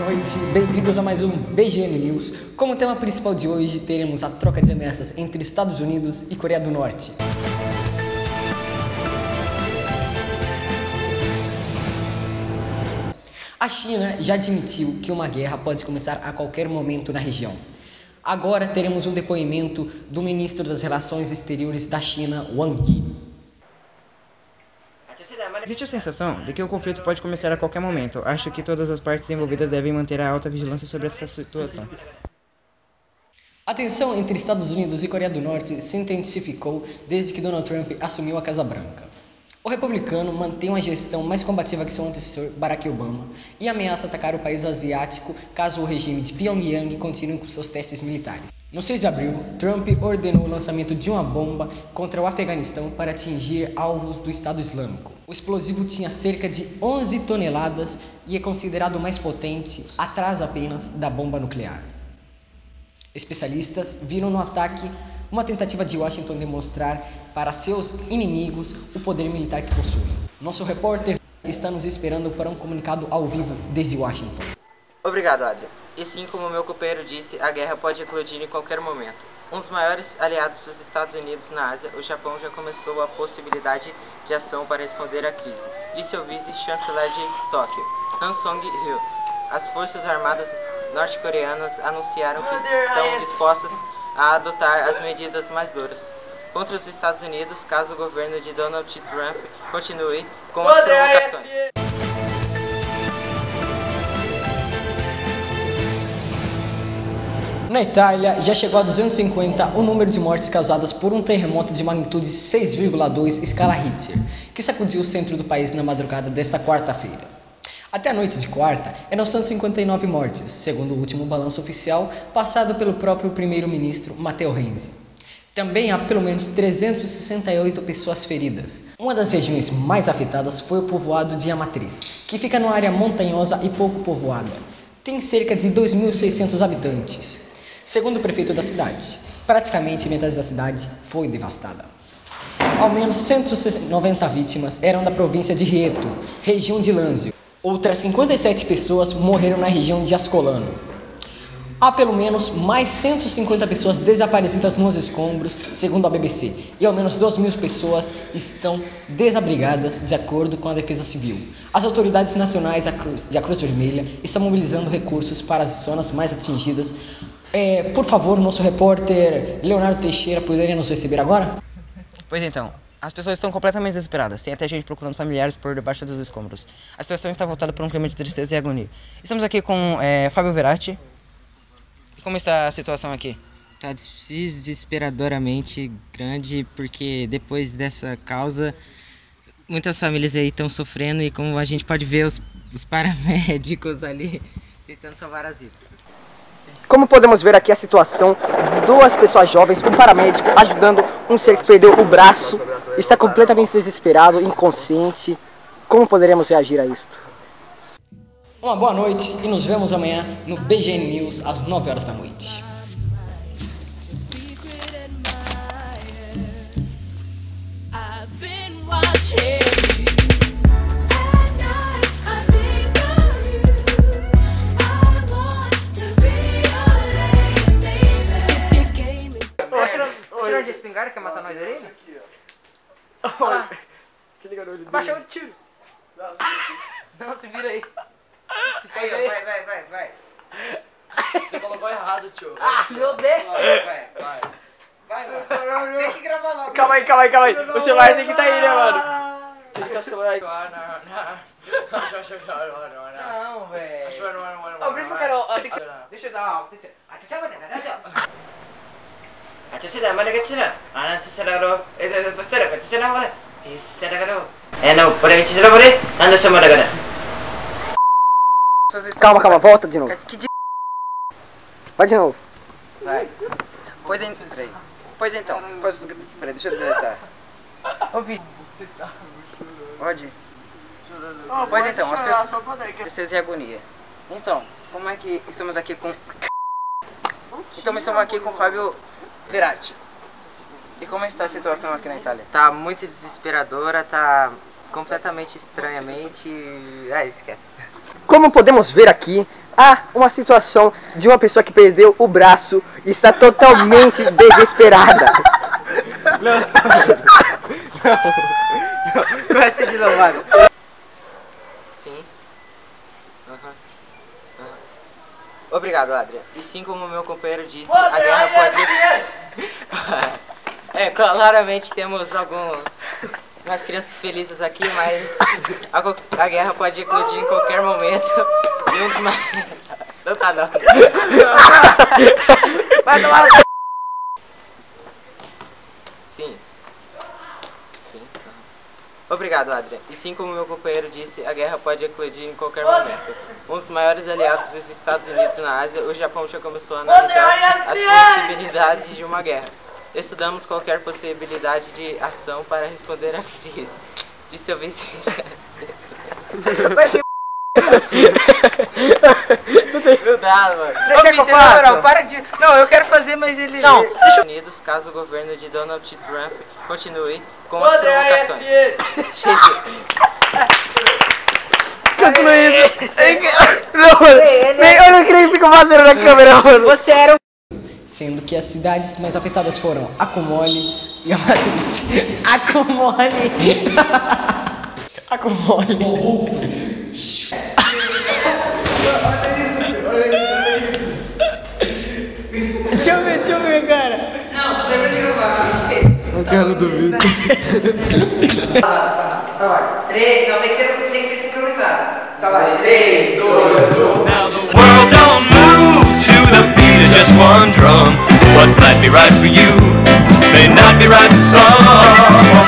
boa noite, bem-vindos a mais um BGN News. Como tema principal de hoje, teremos a troca de ameaças entre Estados Unidos e Coreia do Norte. A China já admitiu que uma guerra pode começar a qualquer momento na região. Agora teremos um depoimento do ministro das Relações Exteriores da China, Wang Yi. Existe a sensação de que o conflito pode começar a qualquer momento. Acho que todas as partes envolvidas devem manter a alta vigilância sobre essa situação. A tensão entre Estados Unidos e Coreia do Norte se intensificou desde que Donald Trump assumiu a Casa Branca. O republicano mantém uma gestão mais combativa que seu antecessor Barack Obama e ameaça atacar o país asiático caso o regime de Pyongyang continue com seus testes militares. No 6 de abril, Trump ordenou o lançamento de uma bomba contra o Afeganistão para atingir alvos do Estado Islâmico. O explosivo tinha cerca de 11 toneladas e é considerado mais potente, atrás apenas da bomba nuclear. Especialistas viram no ataque uma tentativa de Washington demonstrar para seus inimigos o poder militar que possui. Nosso repórter está nos esperando para um comunicado ao vivo desde Washington. Obrigado, Adrian. E sim, como meu companheiro disse, a guerra pode eclodir em qualquer momento. Um dos maiores aliados dos Estados Unidos na Ásia, o Japão já começou a possibilidade de ação para responder à crise, disse o vice-chanceler de Tóquio, Han Song-ryu. As Forças Armadas norte-coreanas anunciaram que estão dispostas a adotar as medidas mais duras contra os Estados Unidos caso o governo de Donald Trump continue com as provocações. Na Itália, já chegou a 250 o número de mortes causadas por um terremoto de magnitude 6,2 escala Richter, que sacudiu o centro do país na madrugada desta quarta-feira. Até a noite de quarta, eram 159 mortes, segundo o último balanço oficial passado pelo próprio primeiro-ministro Matteo Renzi. Também há pelo menos 368 pessoas feridas. Uma das regiões mais afetadas foi o povoado de Amatriz, que fica numa área montanhosa e pouco povoada. Tem cerca de 2.600 habitantes. Segundo o prefeito da cidade, praticamente metade da cidade foi devastada. Ao menos 190 vítimas eram da província de Rieto, região de Lânzio. Outras 57 pessoas morreram na região de Ascolano. Há pelo menos mais 150 pessoas desaparecidas nos escombros, segundo a BBC, e ao menos 2 mil pessoas estão desabrigadas, de acordo com a Defesa Civil. As autoridades nacionais e a Cruz Vermelha estão mobilizando recursos para as zonas mais atingidas. É, por favor, nosso repórter Leonardo Teixeira poderia nos receber agora? Pois então, as pessoas estão completamente desesperadas. Tem até gente procurando familiares por debaixo dos escombros. A situação está voltada por um clima de tristeza e agonia. Estamos aqui com é, Fábio Verratti. Como está a situação aqui? Está desesperadoramente grande, porque depois dessa causa, muitas famílias aí estão sofrendo e como a gente pode ver os, os paramédicos ali tentando salvar as vidas. Como podemos ver aqui a situação de duas pessoas jovens, um paramédico ajudando um ser que perdeu o braço, está completamente desesperado, inconsciente. Como poderemos reagir a isto? Uma boa noite e nos vemos amanhã no BGN News às 9 horas da noite. Espingarda, quer matar nós ali? Se liga no olho Abaixa o tiro. Não, se vira aí. Aí, ó, vai, vai, vai, vai. Você colocou errado, tio. Ah, meu Deus. Vai, vai, vai. Vai, mano. Tem que gravar logo. Calma aí, calma aí, calma aí. O celular tem que tá aí, né, mano? Tem que estar o celular aí. Não, velho. Por isso que eu quero. Deixa eu dar uma. Mas não atenção. Ah, não, atenção, não. É, não, por aí, atenção, não, olha. Anda, chama, olha. Calma, calma, volta de novo. Que de... Vai de novo. Vai. Pois, en... Peraí. pois então. Pois... Peraí, deixa eu deletar. Ouvi. Pode? Pois então, as pessoas... Tristeza e agonia. Então, como é que estamos aqui com... Então, estamos aqui com o Fábio Verratti. E como está a situação aqui na Itália? Tá muito desesperadora, tá completamente estranhamente. Ah, esquece. Como podemos ver aqui, há uma situação de uma pessoa que perdeu o braço e está totalmente desesperada. Começa de novo, mano. Sim. Aham. Aham. Obrigado, Adria. E sim como meu companheiro disse, a guerra pode. Claramente temos alguns. Umas crianças felizes aqui, mas a, a guerra pode eclodir em qualquer momento. E um dos mais. Não tá não. Vai tomar. no- Sim. Sim. aham. Obrigado, Adrian. E sim como meu companheiro disse, a guerra pode eclodir em qualquer momento. Um dos maiores aliados dos Estados Unidos na Ásia, o Japão já começou a analisar as possibilidades de uma guerra. Estudamos qualquer possibilidade de ação para responder à crise. Disse seu vice. Não dá, mano. Ô, que eu moral, para de. Não, eu quero fazer, mas ele. Não, deixa Unidos, caso o governo de Donald. Trump continue com as provocações. Eu não queria ficar fazendo na câmera, mano. Você era Sendo que as cidades mais afetadas foram Acomole e Amatriz. Acomole! Acomole! Deixa eu ver, deixa eu ver, cara. Eu quero do Vitor. Três, não, tem que ser, tem que ser sincronizado. Tá vai, três, dois, um. Just. What might be right for you may not be right for some.